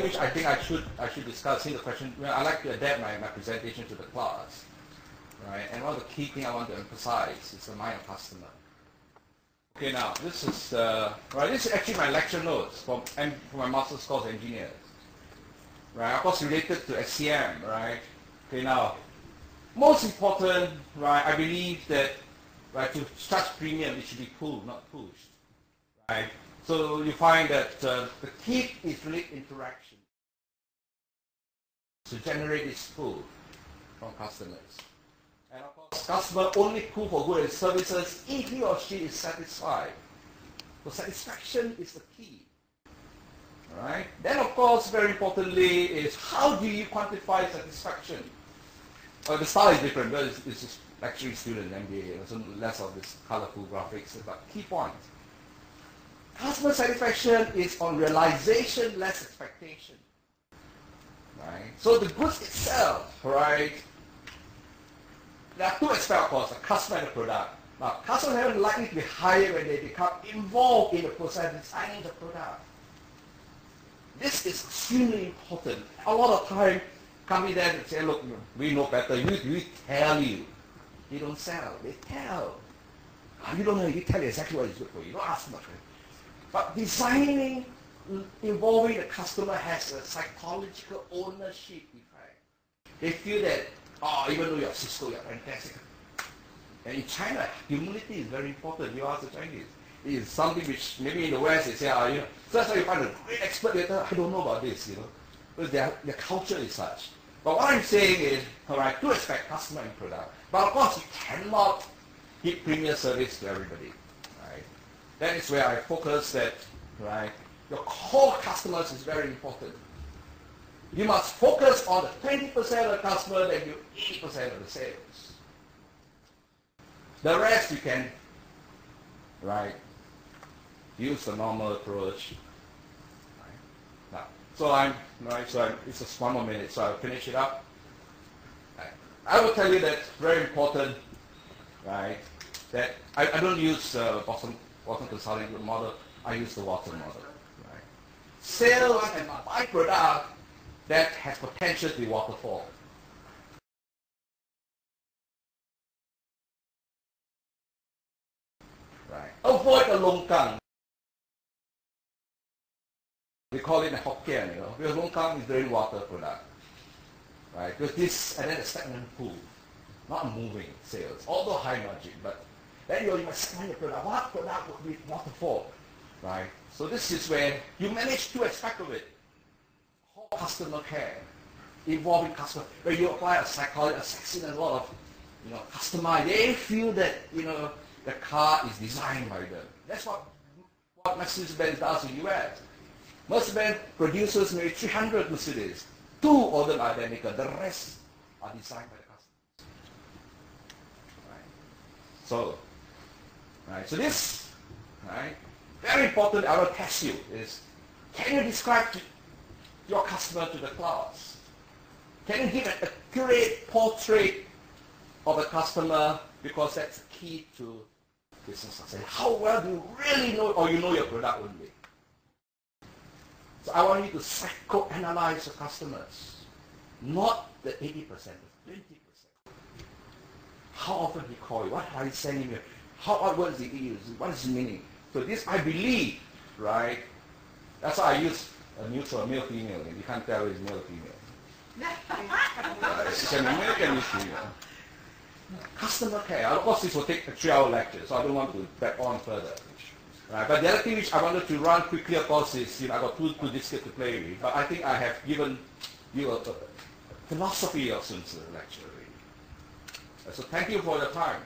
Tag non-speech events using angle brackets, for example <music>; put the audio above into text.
thing which I think I should I should discuss in the question. Well, I like to adapt my, my presentation to the class, right? And one of the key things I want to emphasize is the mind of customer. Okay, now this is uh, right. This is actually my lecture notes from for my master's course engineers, right? Of course, related to SCM, right? Okay, now most important, right? I believe that right to charge premium it should be pulled, not pushed, right? So you find that uh, the key is really interaction to generate this pull from customers. And of course, customer only pull for goods and services if he or she is satisfied. So satisfaction is the key. Alright? Then of course, very importantly, is how do you quantify satisfaction? Well, the style is different, but it's, it's just lecturing student MBA, so less of this colorful graphics, but key points. Customer satisfaction is on realization, less expectation. Right? So the goods itself, right? There are two of course, the customer and the product. Now, customers are likely to be higher when they become involved in the process of designing the product. This is extremely important. A lot of time, company and say, look, we know better. We, we tell you. They don't sell. They tell. Oh, you don't know. You tell you exactly what is good for you. You don't ask much. But designing involving the customer has a psychological ownership effect. They feel that, oh, even though you're Cisco, you're fantastic. And in China, humility is very important. You ask the Chinese. It is something which maybe in the West they say, oh, you know, so that's why you find a great expert later, I don't know about this, you know. Because their, their culture is such. But what I'm saying is, all right, do expect customer and product. But of course, you cannot give premium service to everybody. That is where I focus that, right? Your core customers is very important. You must focus on the 20% of the customer that do 80% of the sales. The rest you can, right, use the normal approach. Now, so I'm, right, so I'm, it's just one more minute, so I'll finish it up. Right. I will tell you that it's very important, right, that I, I don't use uh, bottom Wharton consulting model, I use the Wharton model. Right? Sales and byproduct that has potential to be waterfall. Right. Avoid the longkang. We call it a Hokkien, you know, because longkang is drain water product. Right? Because this, and then a stagnant pool, not moving sales, although high margin, but then you must find a product. What product would be waterfall? Right? So this is where you manage two aspects of it. Whole customer care, involving customer, where you apply a psychology, a sexiness, a lot of you know, customer. They feel that you know the car is designed by them. That's what what Mercedes-Benz does in the US. Mercedes-Benz produces maybe 300 Mercedes. Two of them are identical. The rest are designed by the customers. Right? So Right? So this, right, very important, I will test you, is can you describe your customer to the class? Can you give an accurate portrait of a customer because that's key to business success. How well do you really know or you know your product only? So I want you to psychoanalyze your customers, not the 80%, the 20%. How often he call you? What are you sending you? How, what words did he use? What is the meaning? So this I believe, right? That's why I use a neutral male female. You can't tell it's male female. <laughs> uh, it's an American female. Customer care. Of course, this will take a three-hour lecture, so I don't want to back on further. Right, but the other thing which I wanted to run quickly, of course, is you know I got two two discs to play with, but I think I have given you a, a philosophy of Sun Tzu lecture. Really. So thank you for the time.